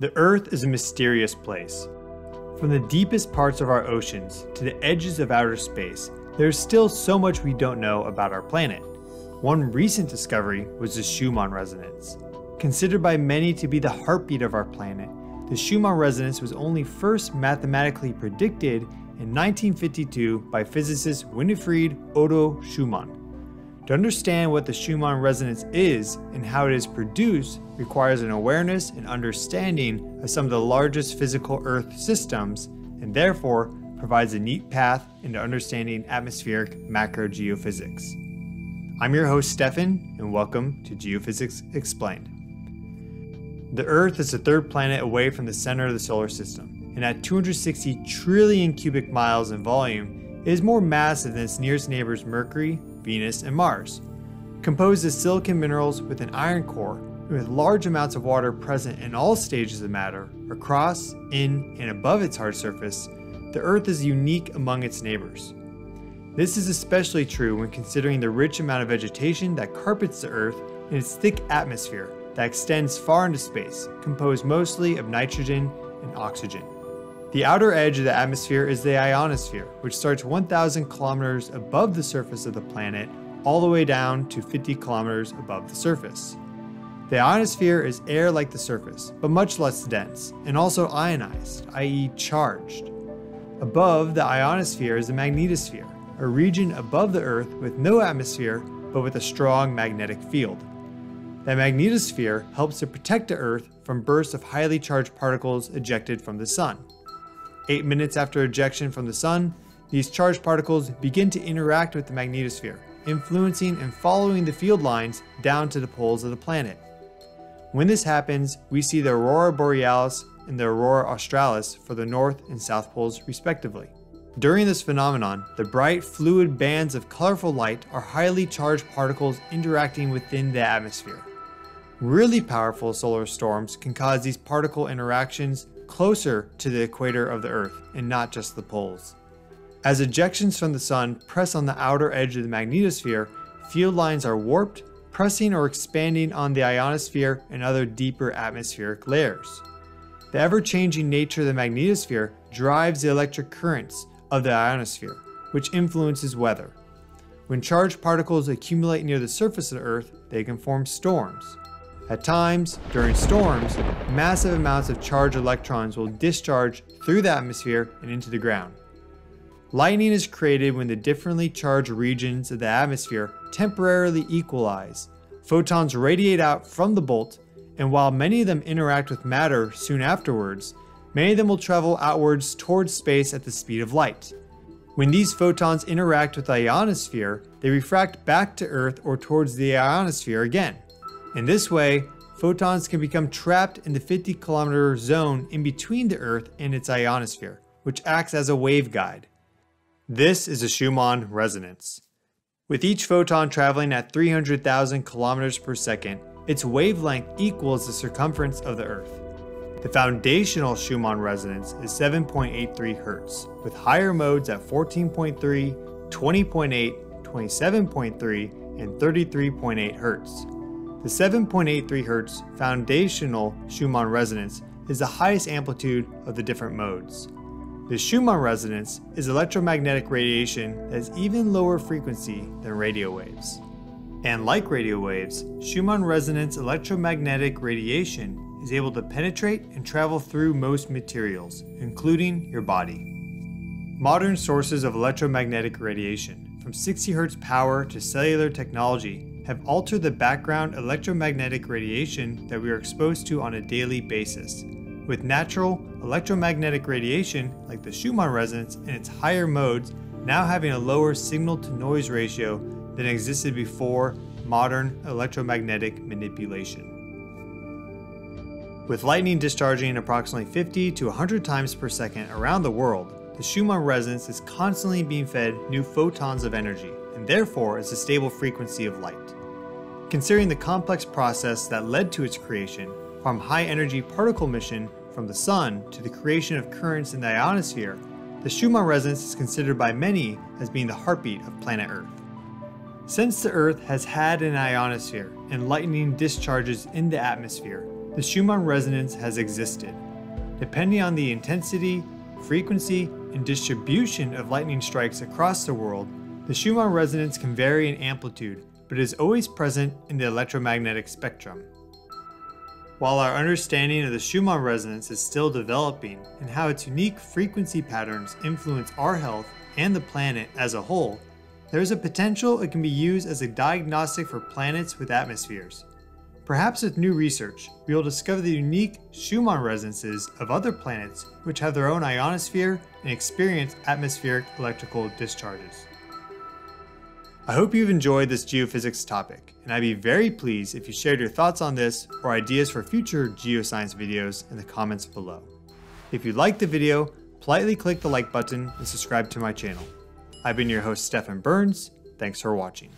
The Earth is a mysterious place. From the deepest parts of our oceans to the edges of outer space, there's still so much we don't know about our planet. One recent discovery was the Schumann resonance. Considered by many to be the heartbeat of our planet, the Schumann resonance was only first mathematically predicted in 1952 by physicist Winfried Otto Schumann. To understand what the Schumann resonance is and how it is produced requires an awareness and understanding of some of the largest physical Earth systems, and therefore provides a neat path into understanding atmospheric macro geophysics. I'm your host, Stefan, and welcome to Geophysics Explained. The Earth is the third planet away from the center of the solar system, and at 260 trillion cubic miles in volume, it is more massive than its nearest neighbors Mercury, Venus, and Mars. Composed of silicon minerals with an iron core, and with large amounts of water present in all stages of matter, across, in, and above its hard surface, the Earth is unique among its neighbors. This is especially true when considering the rich amount of vegetation that carpets the Earth and its thick atmosphere that extends far into space, composed mostly of nitrogen and oxygen. The outer edge of the atmosphere is the ionosphere, which starts 1,000 kilometers above the surface of the planet all the way down to 50 kilometers above the surface. The ionosphere is air like the surface, but much less dense, and also ionized, i.e., charged. Above the ionosphere is the magnetosphere, a region above the Earth with no atmosphere but with a strong magnetic field. The magnetosphere helps to protect the Earth from bursts of highly charged particles ejected from the Sun. Eight minutes after ejection from the Sun, these charged particles begin to interact with the magnetosphere, influencing and following the field lines down to the poles of the planet. When this happens, we see the aurora borealis and the aurora australis for the north and south poles, respectively. During this phenomenon, the bright, fluid bands of colorful light are highly charged particles interacting within the atmosphere. Really powerful solar storms can cause these particle interactions closer to the equator of the Earth and not just the poles. As ejections from the Sun press on the outer edge of the magnetosphere, field lines are warped, pressing or expanding on the ionosphere and other deeper atmospheric layers. The ever changing nature of the magnetosphere drives the electric currents of the ionosphere, which influences weather. When charged particles accumulate near the surface of the Earth, they can form storms. At times, during storms, massive amounts of charged electrons will discharge through the atmosphere and into the ground. Lightning is created when the differently charged regions of the atmosphere temporarily equalize. Photons radiate out from the bolt, and while many of them interact with matter soon afterwards, many of them will travel outwards towards space at the speed of light. When these photons interact with the ionosphere, they refract back to Earth or towards the ionosphere again. In this way, photons can become trapped in the 50 kilometer zone in between the Earth and its ionosphere, which acts as a waveguide. This is a Schumann resonance. With each photon traveling at 300,000 kilometers per second, its wavelength equals the circumference of the Earth. The foundational Schumann resonance is 7.83 Hz, with higher modes at 14.3, 20.8, 27.3, and 33.8 Hz. The 7.83 Hz foundational Schumann resonance is the highest amplitude of the different modes. The Schumann resonance is electromagnetic radiation that has even lower frequency than radio waves. And like radio waves, Schumann resonance electromagnetic radiation is able to penetrate and travel through most materials, including your body. Modern sources of electromagnetic radiation, from 60 Hz power to cellular technology, have altered the background electromagnetic radiation that we are exposed to on a daily basis. With natural electromagnetic radiation, like the Schumann resonance and its higher modes, now having a lower signal to noise ratio than existed before modern electromagnetic manipulation. With lightning discharging approximately 50 to 100 times per second around the world, the Schumann resonance is constantly being fed new photons of energy, and therefore is a stable frequency of light. Considering the complex process that led to its creation, from high energy particle emission from the Sun to the creation of currents in the ionosphere, the Schumann resonance is considered by many as being the heartbeat of planet Earth. Since the Earth has had an ionosphere and lightning discharges in the atmosphere, the Schumann resonance has existed. Depending on the intensity, frequency, and distribution of lightning strikes across the world, the Schumann resonance can vary in amplitude, but is always present in the electromagnetic spectrum. While our understanding of the Schumann resonance is still developing and how its unique frequency patterns influence our health and the planet as a whole, there is a potential it can be used as a diagnostic for planets with atmospheres. Perhaps with new research, we will discover the unique Schumann resonances of other planets which have their own ionosphere and experience atmospheric electrical discharges. I hope you've enjoyed this geophysics topic, and I'd be very pleased if you shared your thoughts on this or ideas for future geoscience videos in the comments below. If you liked the video, politely click the like button and subscribe to my channel. I've been your host, Stefan Burns. Thanks for watching.